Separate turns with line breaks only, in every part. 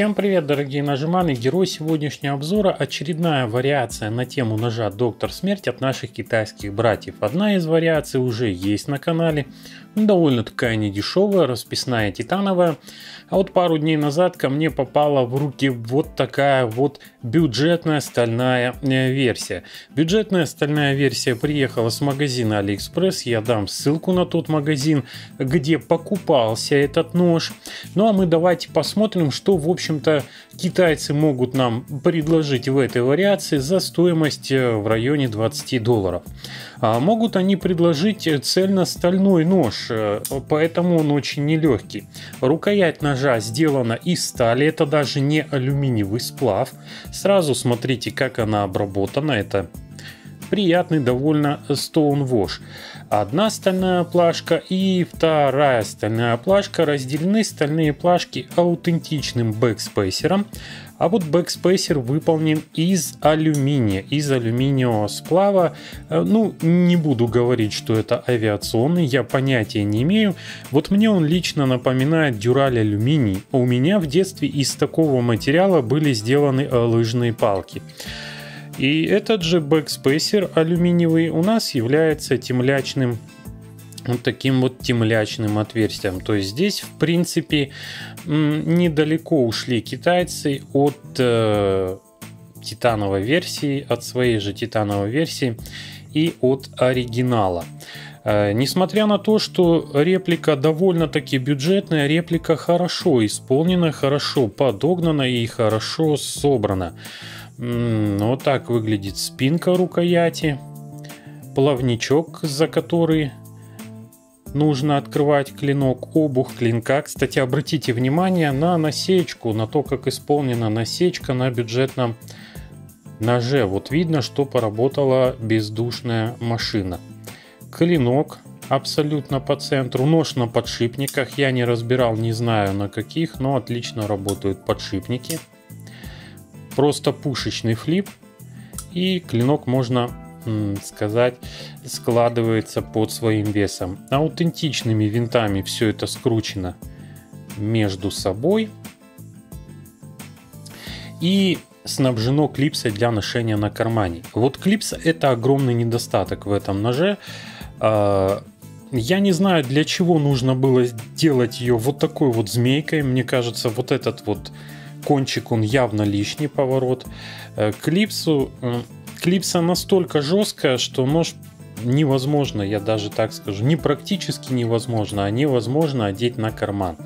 Всем привет, дорогие нажиманы! Герой сегодняшнего обзора – очередная вариация на тему ножа Доктор Смерть от наших китайских братьев. Одна из вариаций уже есть на канале, довольно такая недешевая, расписная титановая. А вот пару дней назад ко мне попала в руки вот такая вот бюджетная стальная э, версия. Бюджетная стальная версия приехала с магазина AliExpress. Я дам ссылку на тот магазин, где покупался этот нож. Ну а мы давайте посмотрим, что в общем-то китайцы могут нам предложить в этой вариации за стоимость э, в районе 20 долларов. А могут они предложить цельно-стальной нож, э, поэтому он очень нелегкий. Рукоять ножа сделана из стали, это даже не алюминиевый сплав. Сразу смотрите, как она обработана. Это приятный довольно Stone Wash. Одна стальная плашка и вторая стальная плашка разделены стальные плашки аутентичным бэкспейсером. А вот бэкспейсер выполнен из алюминия, из алюминиевого сплава. Э, ну, не буду говорить, что это авиационный, я понятия не имею. Вот мне он лично напоминает дюраль алюминий. У меня в детстве из такого материала были сделаны лыжные палки. И этот же бэкспейсер алюминиевый у нас является темлячным вот таким вот темлячным отверстием. То есть здесь, в принципе, недалеко ушли китайцы от э, титановой версии, от своей же титановой версии и от оригинала. Э, несмотря на то, что реплика довольно-таки бюджетная, реплика хорошо исполнена, хорошо подогнана и хорошо собрана. Вот так выглядит спинка рукояти, плавничок, за который нужно открывать клинок, обух клинка. Кстати, обратите внимание на насечку, на то, как исполнена насечка на бюджетном ноже. Вот видно, что поработала бездушная машина. Клинок абсолютно по центру. Нож на подшипниках. Я не разбирал, не знаю на каких, но отлично работают подшипники. Просто пушечный флип. И клинок можно сказать, складывается под своим весом. Аутентичными винтами все это скручено между собой. И снабжено клипсой для ношения на кармане. Вот клипса это огромный недостаток в этом ноже. А, я не знаю, для чего нужно было сделать ее вот такой вот змейкой. Мне кажется, вот этот вот кончик, он явно лишний поворот. Э, клипсу клипса настолько жесткая, что нож невозможно, я даже так скажу, не практически невозможно, а невозможно одеть на карман.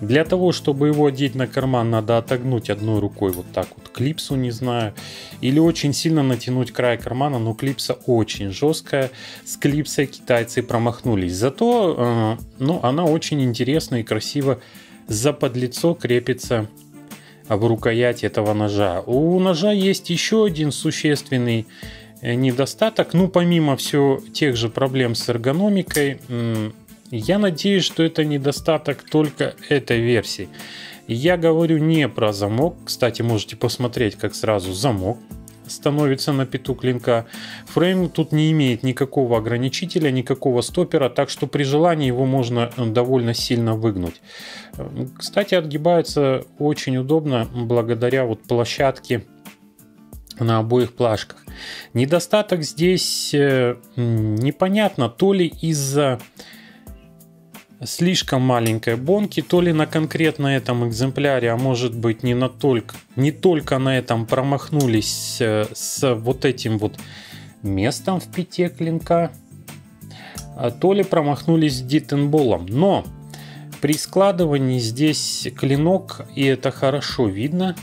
Для того, чтобы его одеть на карман, надо отогнуть одной рукой вот так вот клипсу, не знаю, или очень сильно натянуть край кармана, но клипса очень жесткая, с клипсой китайцы промахнулись. Зато, э, ну, она очень интересно и красиво за подлицо крепится в рукоять этого ножа. У ножа есть еще один существенный э, недостаток. Ну, помимо все тех же проблем с эргономикой, я надеюсь, что это недостаток только этой версии. Я говорю не про замок. Кстати, можете посмотреть, как сразу замок становится на пету клинка. Фрейм тут не имеет никакого ограничителя, никакого стопера, так что при желании его можно э, довольно сильно выгнуть. Кстати, отгибается очень удобно благодаря вот площадке на обоих плашках. Недостаток здесь э, непонятно, то ли из-за слишком маленькой бонки, то ли на конкретно этом экземпляре, а может быть не, на только, не только на этом промахнулись э, с вот этим вот местом в пяте клинка, а то ли промахнулись с дитенболом. Но при складывании здесь клинок, и это хорошо видно,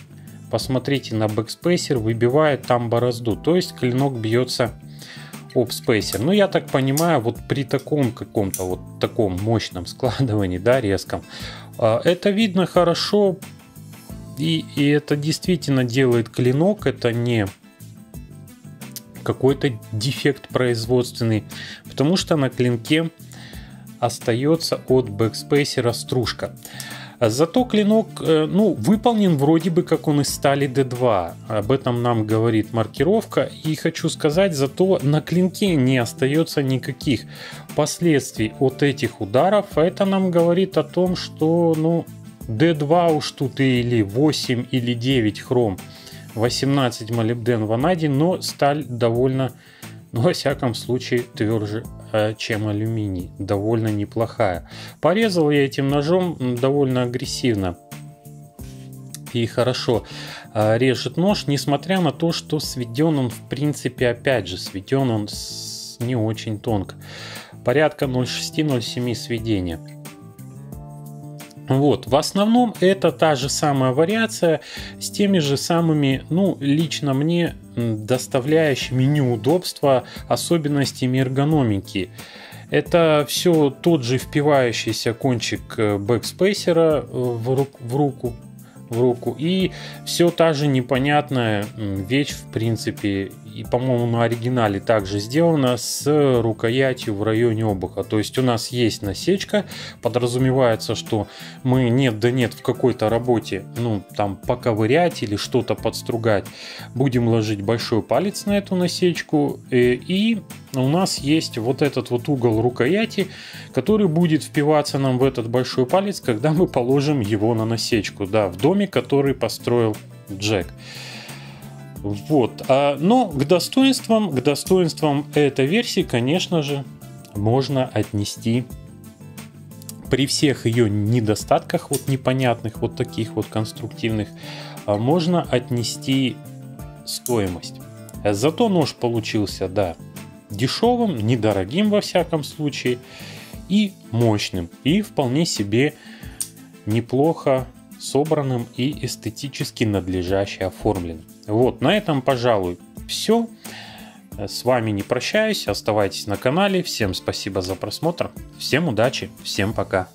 посмотрите на бэкспейсер, выбивает там борозду, то есть клинок бьется обспейсер. Ну, я так понимаю, вот при таком каком-то вот таком мощном складывании, да, резком, а, это видно хорошо, и, и это действительно делает клинок, это не какой-то дефект производственный, потому что на клинке остается от бэкспейсера стружка. Зато клинок э, ну, выполнен вроде бы как он из стали D2. Об этом нам говорит маркировка. И хочу сказать, зато на клинке не остается никаких последствий от этих ударов. Это нам говорит о том, что ну, D2 уж тут или 8 или 9 хром, 18 молибден ванадий, но сталь довольно, ну, во всяком случае, тверже, чем алюминий. Довольно неплохая. Порезал я этим ножом довольно агрессивно и хорошо э, режет нож, несмотря на то, что сведен он, в принципе, опять же, сведен он с не очень тонко. Порядка 0,6-0,7 сведения. Вот, в основном это та же самая вариация с теми же самыми, ну, лично мне доставляющими неудобства особенностями эргономики. Это все тот же впивающийся кончик э, бэкспейсера в, в руку, в руку. И все та же непонятная вещь, в принципе, и, по-моему, на оригинале также сделано с рукоятью в районе обуха. То есть у нас есть насечка, подразумевается, что мы нет да нет в какой-то работе, ну, там, поковырять или что-то подстругать, будем ложить большой палец на эту насечку, э, и у нас есть вот этот вот угол рукояти, который будет впиваться нам в этот большой палец, когда мы положим его на насечку, да, в доме, который построил Джек. Вот. А, но к достоинствам, к достоинствам этой версии, конечно же, можно отнести при всех ее недостатках, вот непонятных, вот таких вот конструктивных, а, можно отнести стоимость. Зато нож получился, да, дешевым, недорогим во всяком случае, и мощным, и вполне себе неплохо собранным и эстетически надлежаще оформленным. Вот, на этом, пожалуй, все. С вами не прощаюсь, оставайтесь на канале. Всем спасибо за просмотр. Всем удачи, всем пока.